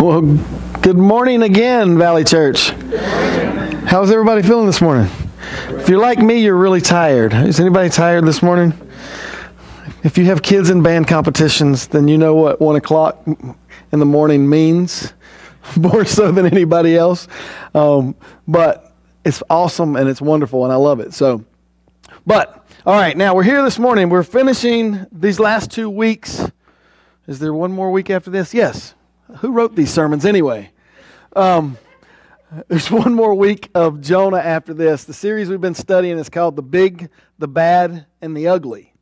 Well, good morning again, Valley Church. How's everybody feeling this morning? If you're like me, you're really tired. Is anybody tired this morning? If you have kids in band competitions, then you know what one o'clock in the morning means more so than anybody else. Um, but it's awesome and it's wonderful and I love it. So, but all right, now we're here this morning. We're finishing these last two weeks. Is there one more week after this? Yes. Who wrote these sermons anyway? Um, there's one more week of Jonah after this. The series we've been studying is called The Big, the Bad, and the Ugly.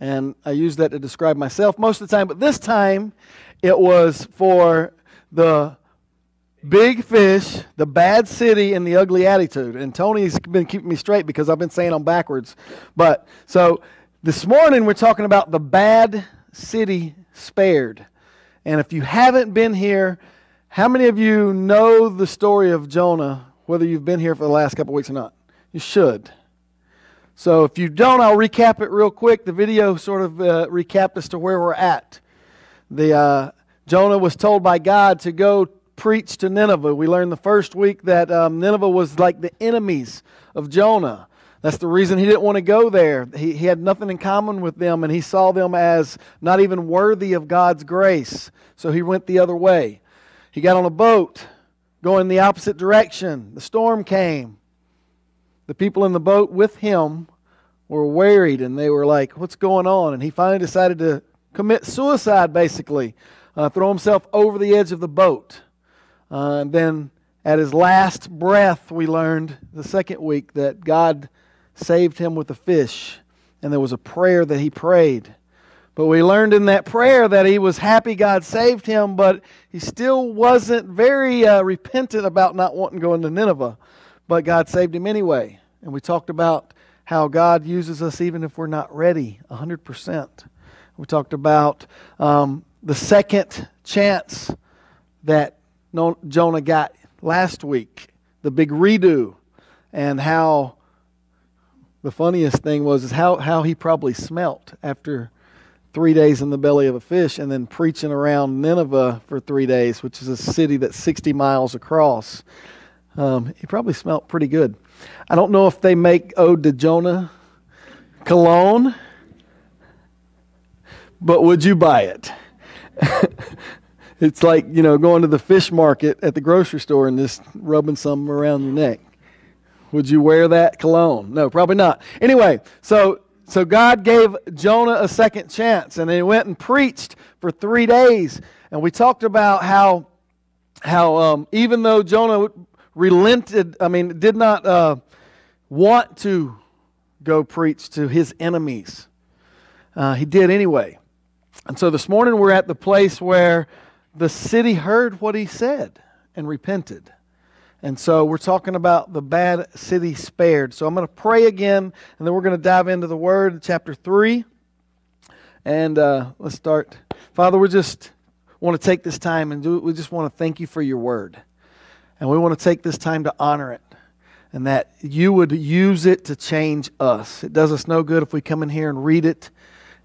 And I use that to describe myself most of the time, but this time it was for the big fish, the bad city, and the ugly attitude. And Tony's been keeping me straight because I've been saying them backwards. But so this morning we're talking about the bad city spared. And if you haven't been here, how many of you know the story of Jonah, whether you've been here for the last couple weeks or not? You should. So if you don't, I'll recap it real quick. The video sort of uh, recapped as to where we're at. The uh, Jonah was told by God to go preach to Nineveh. We learned the first week that um, Nineveh was like the enemies of Jonah. That's the reason he didn't want to go there. He, he had nothing in common with them, and he saw them as not even worthy of God's grace. So he went the other way. He got on a boat going the opposite direction. The storm came. The people in the boat with him were worried, and they were like, What's going on? And he finally decided to commit suicide, basically, uh, throw himself over the edge of the boat. Uh, and then at his last breath, we learned the second week that God saved him with a fish, and there was a prayer that he prayed. But we learned in that prayer that he was happy God saved him, but he still wasn't very uh, repentant about not wanting to go into Nineveh. But God saved him anyway. And we talked about how God uses us even if we're not ready 100%. We talked about um, the second chance that Jonah got last week, the big redo, and how the funniest thing was is how, how he probably smelt after three days in the belly of a fish and then preaching around Nineveh for three days, which is a city that's 60 miles across. Um, he probably smelt pretty good. I don't know if they make Ode to Jonah cologne, but would you buy it? it's like, you know, going to the fish market at the grocery store and just rubbing some around your neck. Would you wear that cologne? No, probably not. Anyway, so so God gave Jonah a second chance, and he went and preached for three days. And we talked about how how um, even though Jonah relented, I mean, did not uh, want to go preach to his enemies, uh, he did anyway. And so this morning we're at the place where the city heard what he said and repented. And so we're talking about the bad city spared. So I'm going to pray again, and then we're going to dive into the Word, chapter 3. And uh, let's start. Father, we just want to take this time and do, we just want to thank you for your Word. And we want to take this time to honor it and that you would use it to change us. It does us no good if we come in here and read it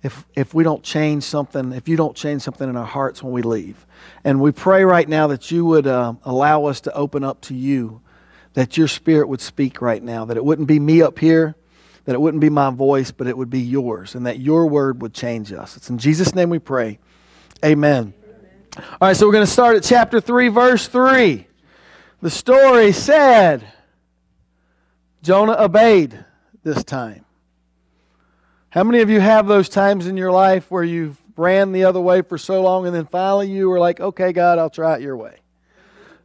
if, if we don't change something, if you don't change something in our hearts when we leave. And we pray right now that you would uh, allow us to open up to you, that your spirit would speak right now, that it wouldn't be me up here, that it wouldn't be my voice, but it would be yours, and that your word would change us. It's in Jesus' name we pray. Amen. Amen. All right, so we're going to start at chapter 3, verse 3. The story said Jonah obeyed this time. How many of you have those times in your life where you've ran the other way for so long and then finally you were like, okay, God, I'll try it your way?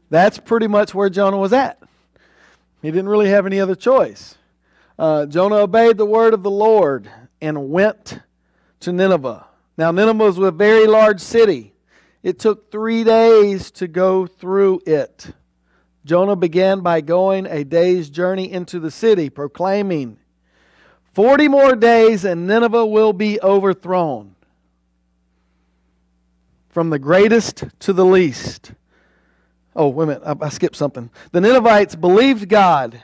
That's pretty much where Jonah was at. He didn't really have any other choice. Uh, Jonah obeyed the word of the Lord and went to Nineveh. Now, Nineveh was a very large city. It took three days to go through it. Jonah began by going a day's journey into the city, proclaiming, Forty more days and Nineveh will be overthrown. From the greatest to the least. Oh, wait a minute. I, I skipped something. The Ninevites believed God,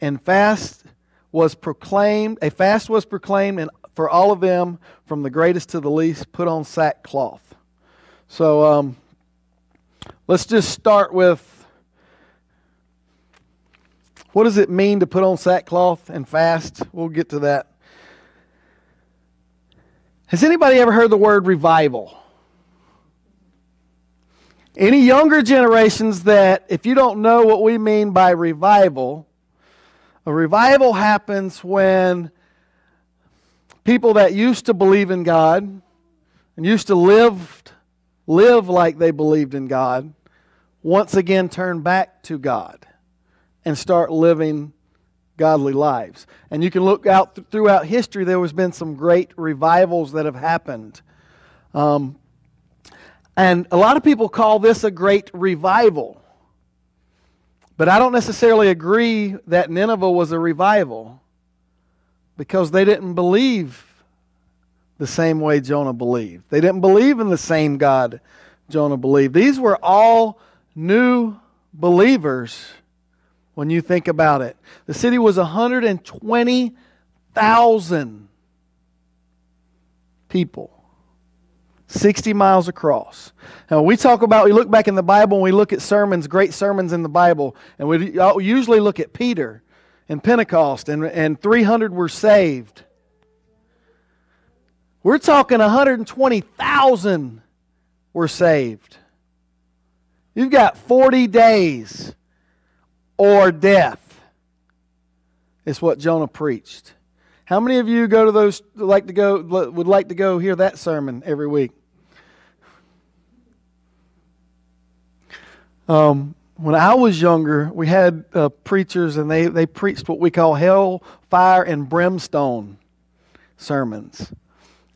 and fast was proclaimed. A fast was proclaimed, and for all of them, from the greatest to the least, put on sackcloth. So um, let's just start with what does it mean to put on sackcloth and fast? We'll get to that. Has anybody ever heard the word revival? Any younger generations that, if you don't know what we mean by revival, a revival happens when people that used to believe in God and used to live, live like they believed in God once again turn back to God and start living godly lives. And you can look out th- throughout history, there has been some great revivals that have happened. Um, and a lot of people call this a great revival. But I don't necessarily agree that Nineveh was a revival because they didn't believe the same way Jonah believed. They didn't believe in the same God Jonah believed. These were all new believers when you think about it. The city was 120,000 people. 60 miles across. Now, we talk about, we look back in the Bible and we look at sermons, great sermons in the Bible, and we usually look at Peter and Pentecost, and, and 300 were saved. We're talking 120,000 were saved. You've got 40 days or death. Is what Jonah preached. How many of you go to those like to go would like to go hear that sermon every week? Um, when I was younger, we had uh, preachers, and they, they preached what we call hell, fire, and brimstone sermons.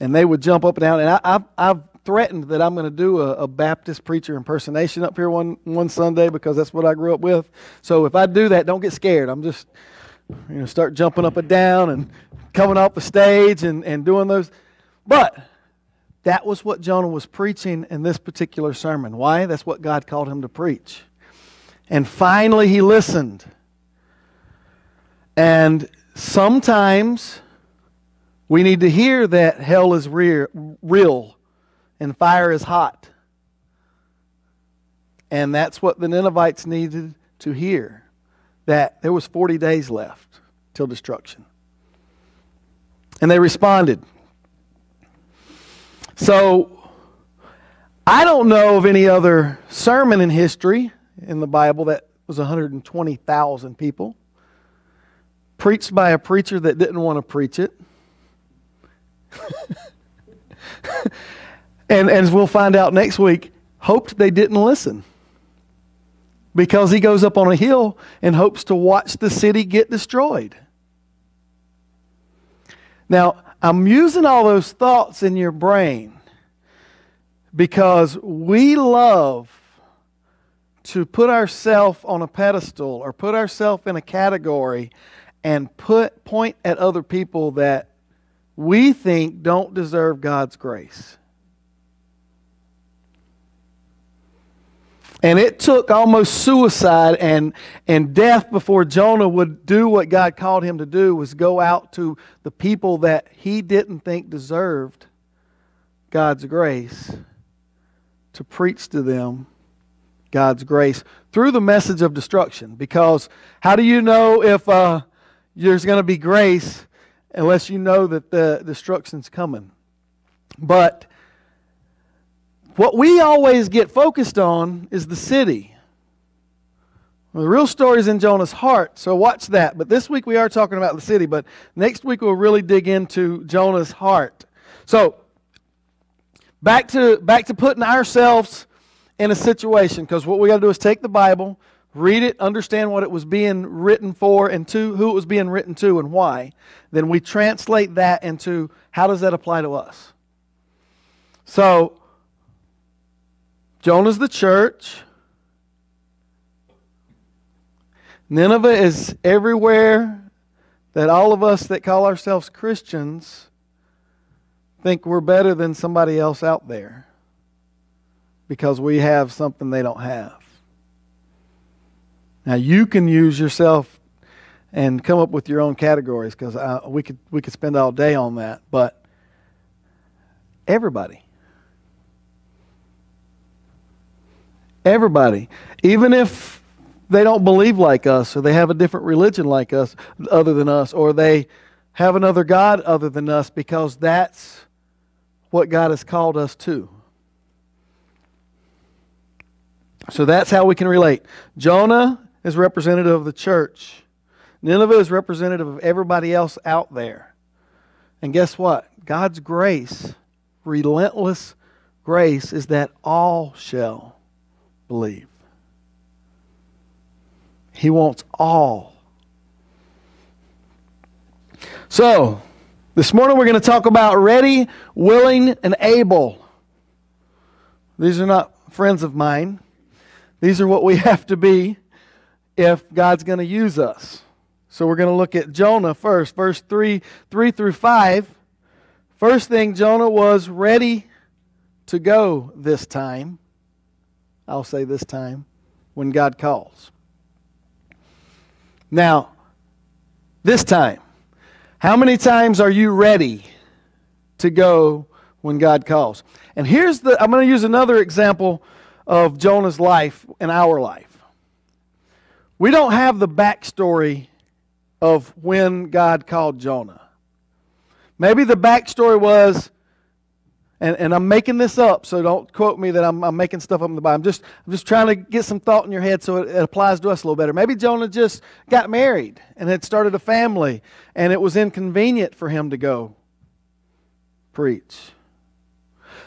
And they would jump up and down. And I, I've, I've threatened that I'm going to do a, a, Baptist preacher impersonation up here one, one Sunday because that's what I grew up with. So if I do that, don't get scared. I'm just, you know, start jumping up and down and coming off the stage and, and doing those. But that was what Jonah was preaching in this particular sermon. Why? That's what God called him to preach. And finally, he listened. And sometimes we need to hear that hell is real and fire is hot. And that's what the Ninevites needed to hear that there was 40 days left till destruction. And they responded. So, I don't know of any other sermon in history in the Bible that was 120,000 people, preached by a preacher that didn't want to preach it. and, as we'll find out next week, hoped they didn't listen. Because he goes up on a hill and hopes to watch the city get destroyed. Now, I'm using all those thoughts in your brain because we love to put ourselves on a pedestal or put ourselves in a category and put point at other people that we think don't deserve God's grace. And it took almost suicide and, and death before Jonah would do what God called him to do was go out to the people that he didn't think deserved God's grace to preach to them God's grace through the message of destruction. Because how do you know if uh, there's going to be grace unless you know that the destruction's coming? But what we always get focused on is the city. Well, the real story is in Jonah's heart, so watch that. But this week we are talking about the city, but next week we'll really dig into Jonah's heart. So, back to back to putting ourselves in a situation because what we got to do is take the Bible, read it, understand what it was being written for and to who it was being written to and why. Then we translate that into how does that apply to us? So, Jonah's the church. Nineveh is everywhere that all of us that call ourselves Christians think we're better than somebody else out there because we have something they don't have. Now you can use yourself and come up with your own categories because uh, we could we could spend all day on that. But everybody Everybody. Even if they don't believe like us, or they have a different religion like us, other than us, or they have another God other than us, because that's what God has called us to. So that's how we can relate. Jonah is representative of the church. Nineveh is representative of everybody else out there. And guess what? God's grace, relentless grace, is that all shall believe. He wants all. So, this morning we're going to talk about ready, willing, and able. These are not friends of mine. These are what we have to be if God's going to use us. So we're going to look at Jonah first, verse 3, 3 through 5. First thing, Jonah was ready to go this time. I'll say this time, when God calls. Now, this time, how many times are you ready to go when God calls? And here's the, I'm going to use another example of Jonah's life and our life. We don't have the backstory of when God called Jonah. Maybe the backstory was, and, and I'm making this up, so don't quote me that I'm, I'm making stuff up in the Bible. I'm just, I'm just trying to get some thought in your head so it, it applies to us a little better. Maybe Jonah just got married and had started a family, and it was inconvenient for him to go preach.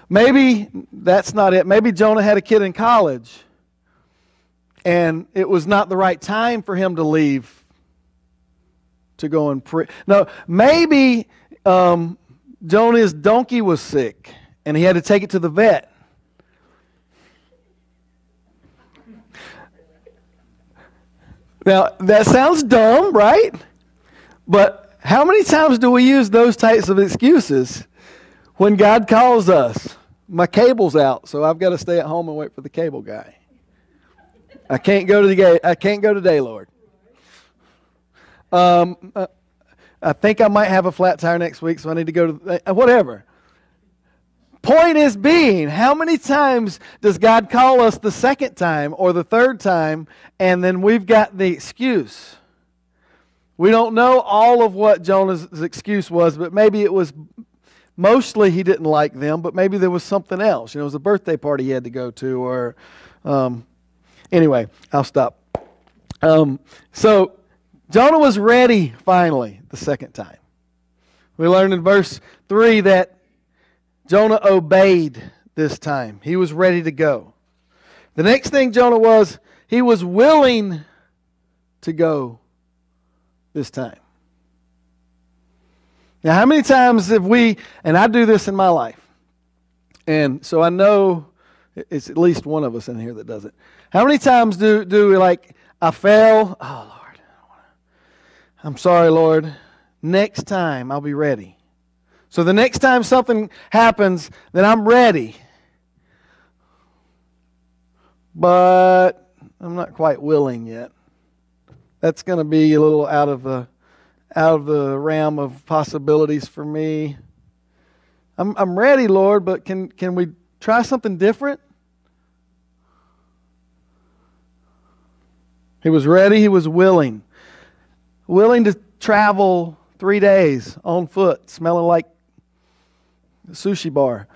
Maybe that's not it. Maybe Jonah had a kid in college and it was not the right time for him to leave to go and preach. No, maybe um, Jonah's donkey was sick and he had to take it to the vet. Now, that sounds dumb, right? But how many times do we use those types of excuses when God calls us? My cable's out, so I've got to stay at home and wait for the cable guy. I can't go to the gate. I can't go today, Lord. Um, uh, I think I might have a flat tire next week, so I need to go to uh, whatever. Point is being, how many times does God call us the second time or the third time, and then we've got the excuse? We don't know all of what Jonah's excuse was, but maybe it was mostly he didn't like them, but maybe there was something else. You know, it was a birthday party he had to go to, or um, anyway, I'll stop. Um, so Jonah was ready finally the second time. We learned in verse 3 that Jonah obeyed this time. He was ready to go. The next thing Jonah was, he was willing to go this time. Now, how many times have we, and I do this in my life, and so I know it's at least one of us in here that does it. How many times do, do we like, I fail? Oh, Lord. I'm sorry, Lord. Next time I'll be ready. So the next time something happens, then I'm ready. But I'm not quite willing yet. That's going to be a little out of the out of the realm of possibilities for me. I'm, I'm ready, Lord, but can, can we try something different? He was ready, he was willing. Willing to travel three days on foot, smelling like sushi bar.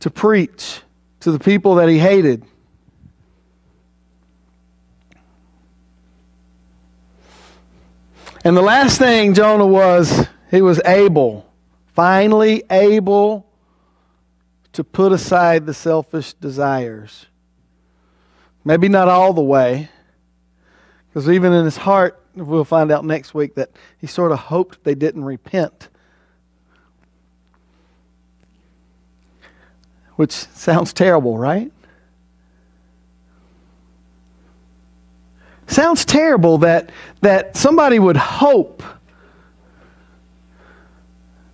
To preach to the people that he hated. And the last thing Jonah was, he was able, finally able to put aside the selfish desires. Maybe not all the way, because even in his heart, we'll find out next week that he sort of hoped they didn't repent. Which sounds terrible, right? Sounds terrible that, that somebody would hope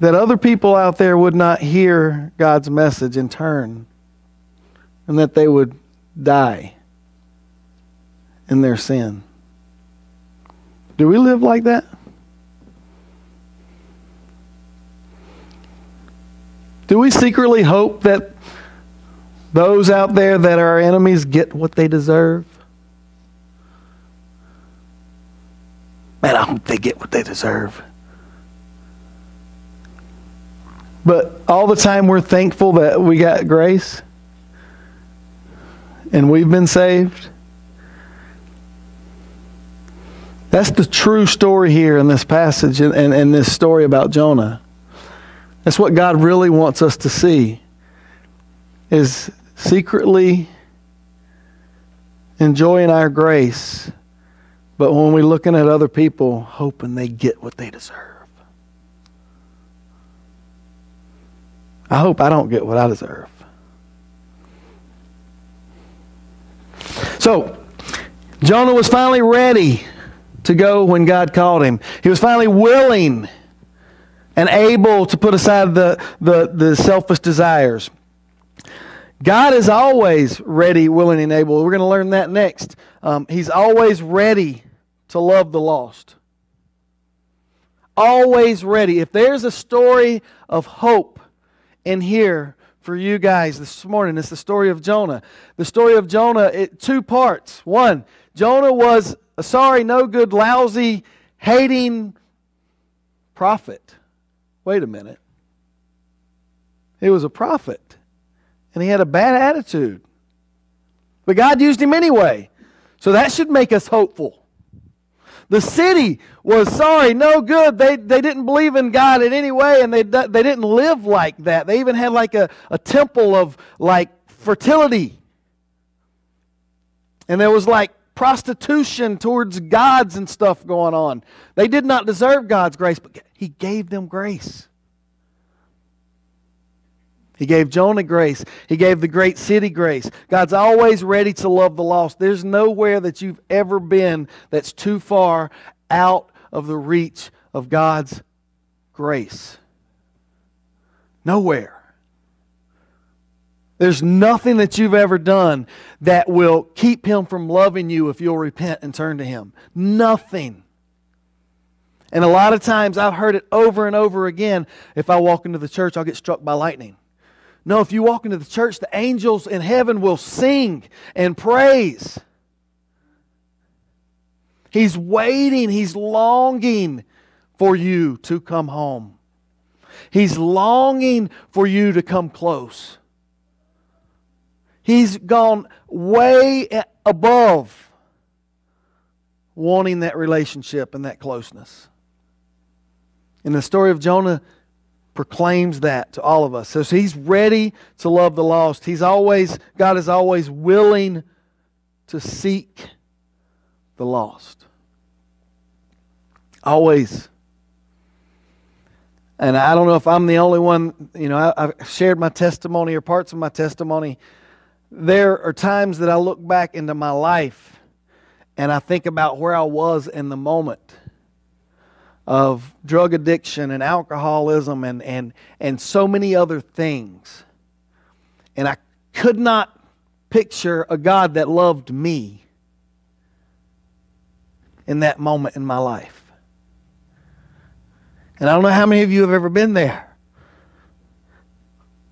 that other people out there would not hear God's message in turn and that they would die in their sin. Do we live like that? Do we secretly hope that those out there that are our enemies get what they deserve? Man, I hope they get what they deserve. But all the time we're thankful that we got grace and we've been saved. That's the true story here in this passage and, and, and this story about Jonah. That's what God really wants us to see is secretly enjoying our grace, but when we're looking at other people, hoping they get what they deserve. I hope I don't get what I deserve. So, Jonah was finally ready to go when God called him. He was finally willing and able to put aside the, the, the selfish desires. God is always ready, willing, and able. We're going to learn that next. Um, he's always ready to love the lost. Always ready. If there's a story of hope in here for you guys this morning, it's the story of Jonah. The story of Jonah, it, two parts. One, Jonah was a sorry, no good, lousy, hating prophet. Wait a minute. He was a prophet, and he had a bad attitude. But God used him anyway. So that should make us hopeful. The city was sorry, no good. They, they didn't believe in God in any way, and they, they didn't live like that. They even had like a, a temple of like fertility. And there was like prostitution towards gods and stuff going on. They did not deserve God's grace, but He gave them grace. He gave Jonah grace. He gave the great city grace. God's always ready to love the lost. There's nowhere that you've ever been that's too far out of the reach of God's grace. Nowhere. There's nothing that you've ever done that will keep him from loving you if you'll repent and turn to him. Nothing. And a lot of times I've heard it over and over again if I walk into the church, I'll get struck by lightning. No, if you walk into the church, the angels in heaven will sing and praise. He's waiting, he's longing for you to come home. He's longing for you to come close. He's gone way above wanting that relationship and that closeness. In the story of Jonah, proclaims that to all of us. So he's ready to love the lost. He's always, God is always willing to seek the lost. Always. And I don't know if I'm the only one, you know, I, have shared my testimony or parts of my testimony. There are times that I look back into my life and I think about where I was in the moment of drug addiction and alcoholism and, and, and so many other things. And I could not picture a God that loved me in that moment in my life. And I don't know how many of you have ever been there.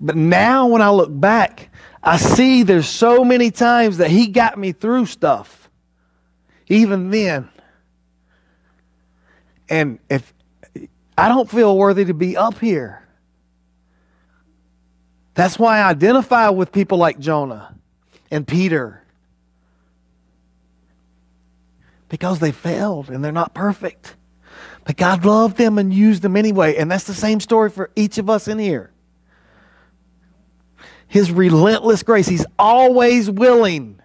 But now when I look back, I see there's so many times that He got me through stuff. Even then. And if I don't feel worthy to be up here, that's why I identify with people like Jonah and Peter. Because they failed and they're not perfect. But God loved them and used them anyway. And that's the same story for each of us in here. His relentless grace, He's always willing.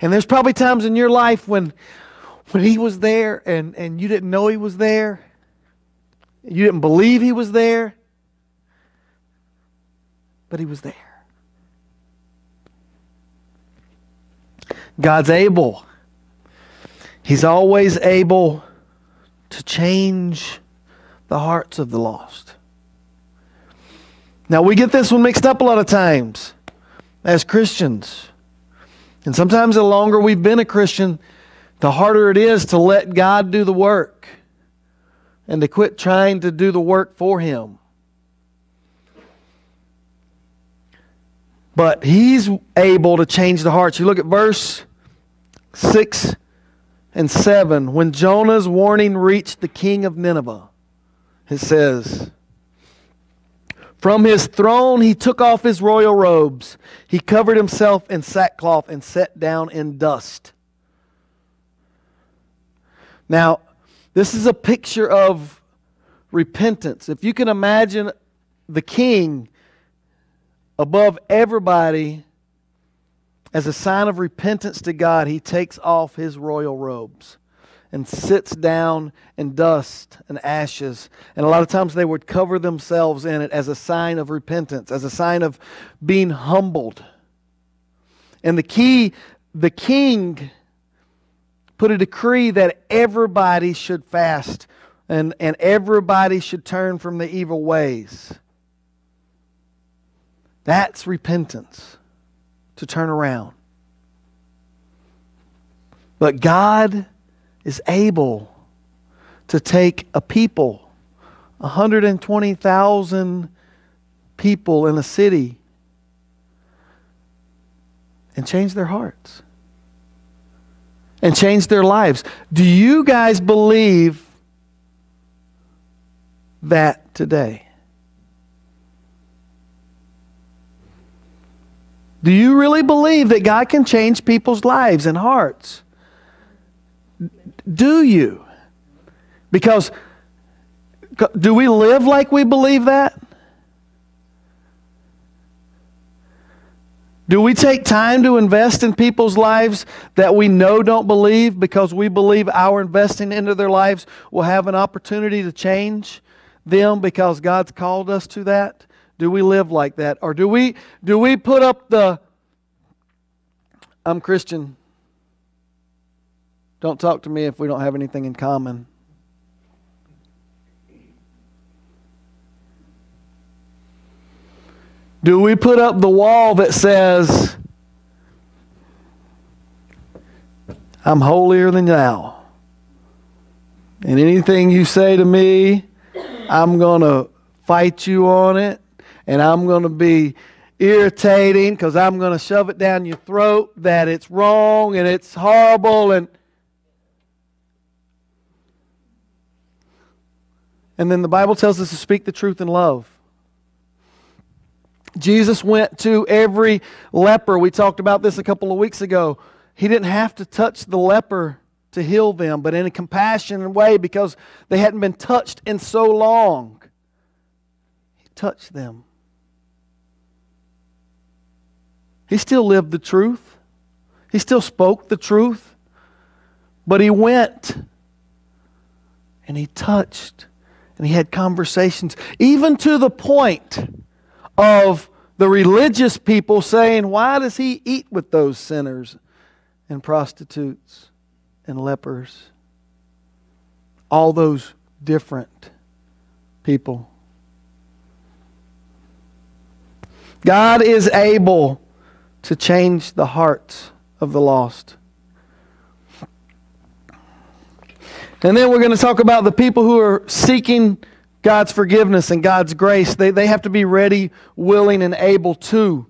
And there's probably times in your life when when he was there and, and you didn't know he was there, you didn't believe he was there, but he was there. God's able. He's always able to change the hearts of the lost. Now, we get this one mixed up a lot of times as Christians. And sometimes the longer we've been a Christian, the harder it is to let God do the work and to quit trying to do the work for Him. But he's able to change the hearts. You look at verse 6 and 7. When Jonah's warning reached the king of Nineveh, it says, From his throne he took off his royal robes. He covered himself in sackcloth and sat down in dust. Now, this is a picture of repentance. If you can imagine the king above everybody as a sign of repentance to God, he takes off his royal robes and sits down in dust and ashes. And a lot of times they would cover themselves in it as a sign of repentance, as a sign of being humbled. And the key, the king put a decree that everybody should fast and, and everybody should turn from the evil ways. That's repentance, to turn around. But God is able to take a people, 120,000 people in a city, and change their hearts and change their lives. Do you guys believe that today? Do you really believe that God can change people's lives and hearts? Do you? Because do we live like we believe that? Do we take time to invest in people's lives that we know don't believe because we believe our investing into their lives will have an opportunity to change them because God's called us to that? Do we live like that? Or do we do we put up the I'm Christian. Don't talk to me if we don't have anything in common. Do we put up the wall that says, I'm holier than thou? And anything you say to me, I'm going to fight you on it, and I'm going to be irritating because I'm going to shove it down your throat that it's wrong and it's horrible and And then the Bible tells us to speak the truth in love. Jesus went to every leper. We talked about this a couple of weeks ago. He didn't have to touch the leper to heal them, but in a compassionate way because they hadn't been touched in so long. He touched them. He still lived the truth, he still spoke the truth, but he went and he touched and he had conversations, even to the point of the religious people saying, Why does he eat with those sinners and prostitutes and lepers? All those different people. God is able to change the hearts of the lost. And then we're going to talk about the people who are seeking God's forgiveness and God's grace. They, they have to be ready, willing, and able to.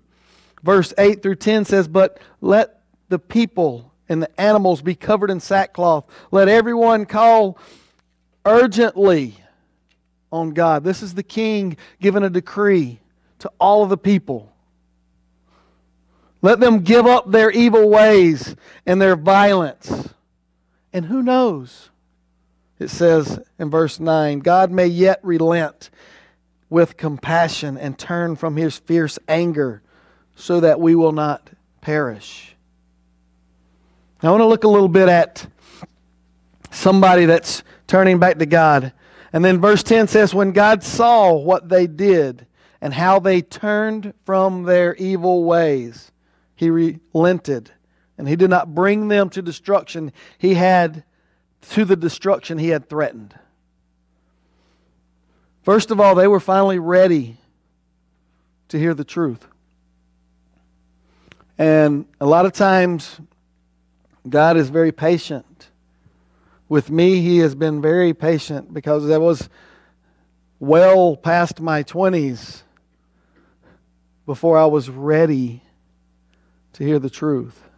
Verse 8 through 10 says, But let the people and the animals be covered in sackcloth. Let everyone call urgently on God. This is the king giving a decree to all of the people. Let them give up their evil ways and their violence. And who knows? It says in verse 9 God may yet relent with compassion and turn from his fierce anger so that we will not perish. I want to look a little bit at somebody that's turning back to God. And then verse 10 says, When God saw what they did and how they turned from their evil ways, he relented and he did not bring them to destruction. He had to the destruction he had threatened. First of all, they were finally ready to hear the truth. And a lot of times, God is very patient. With me, He has been very patient because that was well past my 20s before I was ready to hear the truth.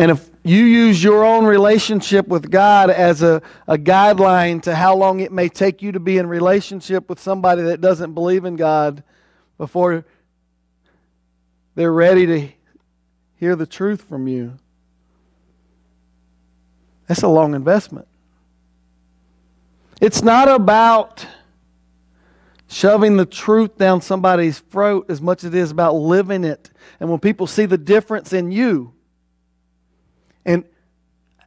And if you use your own relationship with God as a, a guideline to how long it may take you to be in relationship with somebody that doesn't believe in God before they're ready to hear the truth from you, that's a long investment. It's not about shoving the truth down somebody's throat as much as it is about living it. And when people see the difference in you, and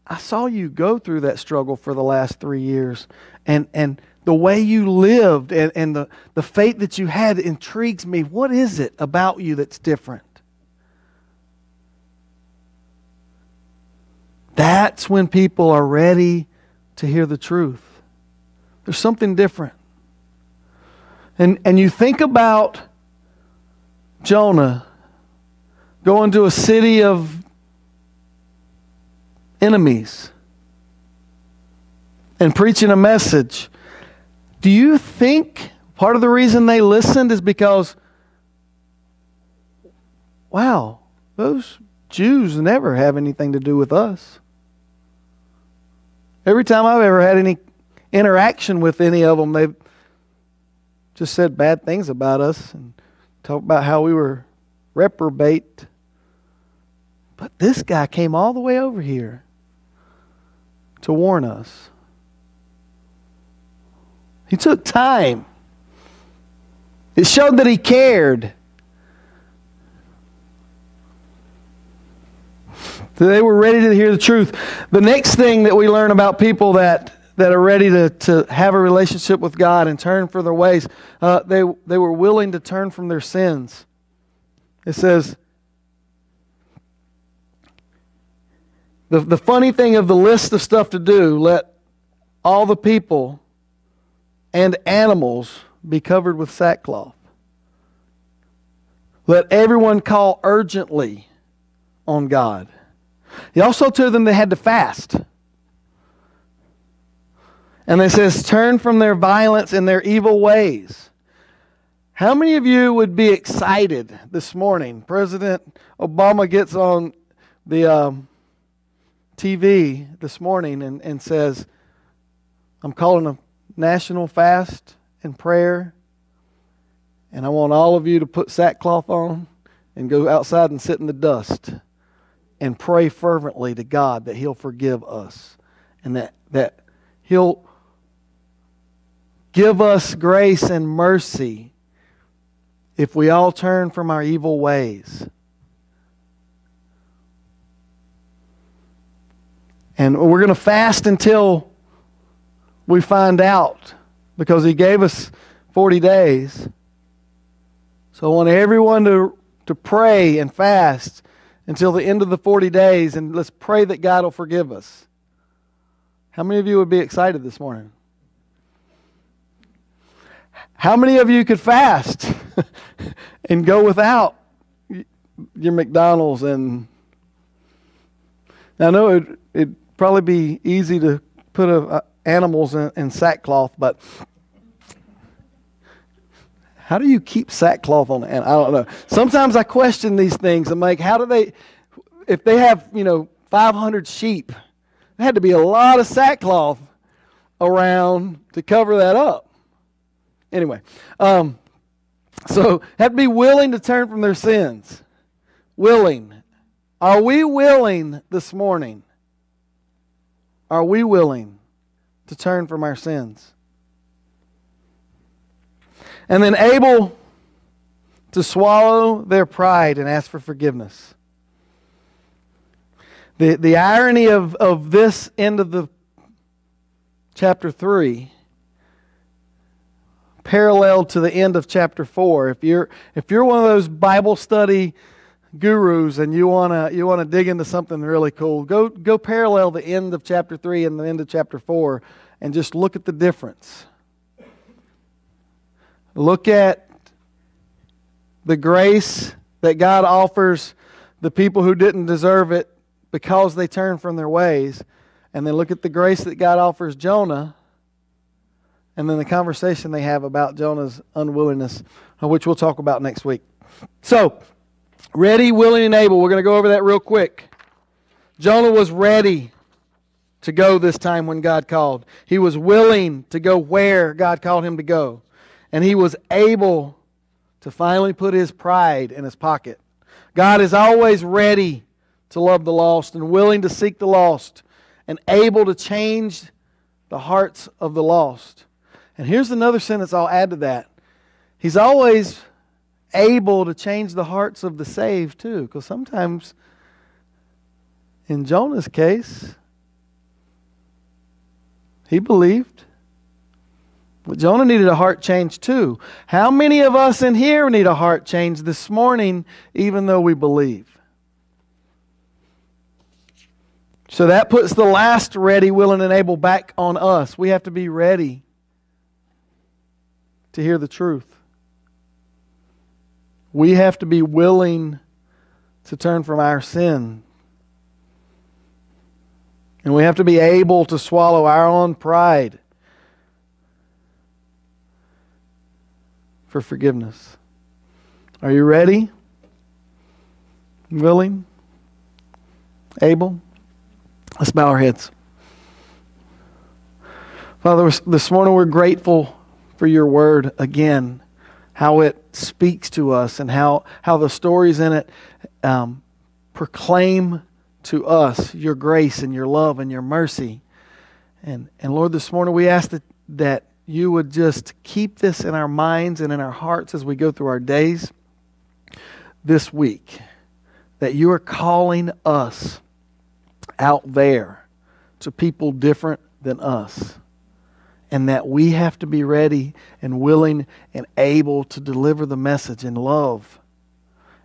I saw you go through that struggle for the last three years, and, and the way you lived and, and the, the faith that you had intrigues me. What is it about you that's different? That's when people are ready to hear the truth. There's something different. And, and you think about Jonah going to a city of enemies and preaching a message. Do you think part of the reason they listened is because, wow, those Jews never have anything to do with us? Every time I've ever had any interaction with any of them, they've just said bad things about us and talked about how we were reprobate. But this guy came all the way over here to warn us. He took time. It showed that he cared. They were ready to hear the truth. The next thing that we learn about people that, that are ready to, to have a relationship with God and turn for their ways, uh, they, they were willing to turn from their sins. It says, the, the funny thing of the list of stuff to do, let all the people and animals be covered with sackcloth. Let everyone call urgently on God. He also told them they had to fast. And it says, turn from their violence and their evil ways. How many of you would be excited this morning? President Obama gets on the um, TV this morning and, and says, I'm calling a national fast and prayer, and I want all of you to put sackcloth on and go outside and sit in the dust and pray fervently to God that He'll forgive us and that, that He'll give us grace and mercy if we all turn from our evil ways. And we're going to fast until we find out because He gave us 40 days. So I want everyone to, to pray and fast until the end of the 40 days, and let's pray that God will forgive us. How many of you would be excited this morning? How many of you could fast and go without your McDonald's and I know it, it'd probably be easy to put a, animals in, in sackcloth, but how do you keep sackcloth on? And I don't know. Sometimes I question these things. I'm like, how do they, if they have, you know, 500 sheep, there had to be a lot of sackcloth around to cover that up. Anyway, um, so have to be willing to turn from their sins. Willing. Are we willing this morning? Are we willing to turn from our sins? and then able to swallow their pride and ask for forgiveness. The, the irony of, of this end of the chapter 3 parallel to the end of chapter 4 if you're if you're one of those bible study gurus and you want to you want to dig into something really cool go go parallel the end of chapter 3 and the end of chapter 4 and just look at the difference Look at the grace that God offers the people who didn't deserve it because they turned from their ways. And then look at the grace that God offers Jonah and then the conversation they have about Jonah's unwillingness, which we'll talk about next week. So, ready, willing, and able. We're going to go over that real quick. Jonah was ready to go this time when God called. He was willing to go where God called him to go. And he was able to finally put his pride in his pocket. God is always ready to love the lost and willing to seek the lost and able to change the hearts of the lost. And here's another sentence I'll add to that. He's always able to change the hearts of the saved, too, because sometimes in Jonah's case, he believed. But Jonah needed a heart change too. How many of us in here need a heart change this morning, even though we believe? So that puts the last ready, willing, and able back on us. We have to be ready to hear the truth. We have to be willing to turn from our sin. And we have to be able to swallow our own pride for forgiveness. Are you ready? Willing? Able? Let's bow our heads. Father, this morning we're grateful for your word again, how it speaks to us and how, how the stories in it um, proclaim to us your grace and your love and your mercy. And, and Lord, this morning we ask that, that you would just keep this in our minds and in our hearts as we go through our days this week. That you are calling us out there to people different than us. And that we have to be ready and willing and able to deliver the message in love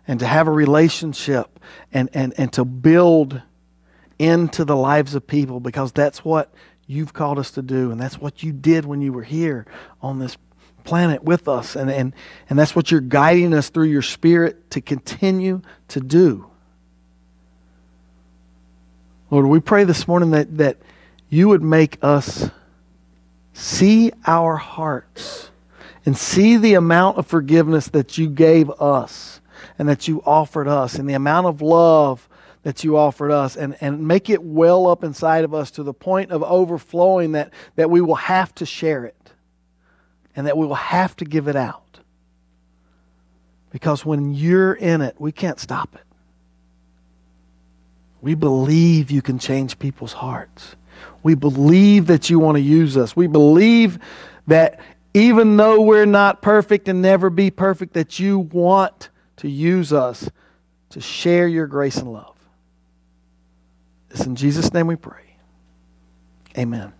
and to have a relationship and, and, and to build into the lives of people because that's what you've called us to do and that's what you did when you were here on this planet with us and, and, and that's what you're guiding us through your spirit to continue to do. Lord, we pray this morning that, that you would make us see our hearts and see the amount of forgiveness that you gave us and that you offered us and the amount of love that you offered us and, and make it well up inside of us to the point of overflowing that, that we will have to share it and that we will have to give it out. Because when you're in it, we can't stop it. We believe you can change people's hearts. We believe that you want to use us. We believe that even though we're not perfect and never be perfect, that you want to use us to share your grace and love. It's in Jesus' name we pray. Amen.